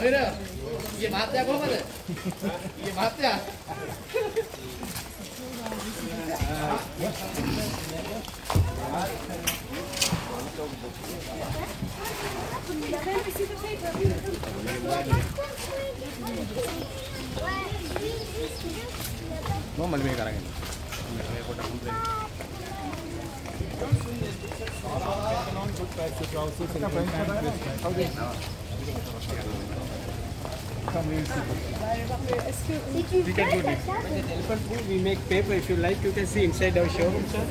Amira, ये मात्या कौन है? ये मात्या? normal में करेंगे We can do this. Elephant food, we make paper. If you like, you can see inside our showroom, sir.